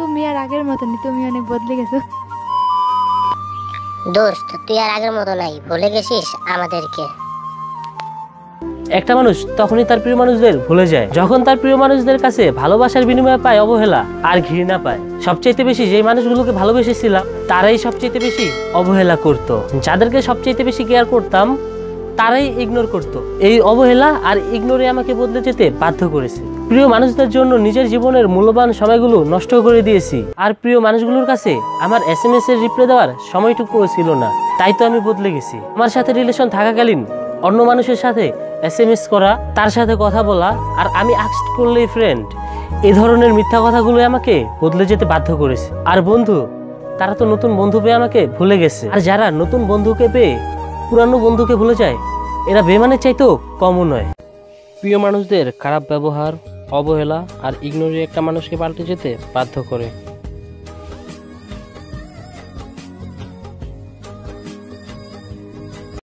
তুমি আর আগের মতনই তুমি অনেক বদলে গেছো। দোস্ত তুই আর আগের মতো নাই ভুলে গেছিস আমাদেরকে। একটা মানুষ তখনই তার প্রিয় মানুষদের ভুলে যায়। যখন তার প্রিয় মানুষদের কাছে ভালোবাসার বিনিময়ে পায় অবহেলা আর ঘৃণা পায়। সবচেয়ে বেশি যে মানুষগুলোকে ভালোবেসেছিলাম তারাই সবচেয়ে বেশি অবহেলা করত। যাদেরকে সবচেয়ে বেশি কেয়ার করতাম তারাই ইগনোর করত। এই অবহেলা আর ইগনোরে আমাকে বদলে যেতে বাধ্য করেছে। প্রিয় মানুষদের জন্য নিজের জীবনের মূল্যবান সময়গুলো নষ্ট করে দিয়েছি। আর প্রিয় মানুষগুলোর কাছে আমার এস এম এস এর রিপ্লাই দেওয়ার সময়টুকুও ছিল না। তাই তো আমি বদলে গেছি। আমার সাথে রিলেশন থাকাকালীন অন্য মানুষের সাথে এস এম এস করা, তার সাথে কথা বলা আর আমি আক্সড করলেই ফ্রেন্ড এ ধরনের মিথ্যা কথাগুলো আমাকে বদলে যেতে বাধ্য করেছে। আর বন্ধু, তারা তো নতুন বন্ধু পেয়ে আমাকে ভুলে গেছে। আর যারা নতুন বন্ধুকে পেয়ে পুরানো বন্ধুকে ভুলে যায়? এরা বেমানের চাইতেও কমও নয়। প্রিয় মানুষদের খারাপ ব্যবহার, অবহেলা আর ইগনোরি একটা মানুষকে পাল্টে যেতে বাধ্য করে।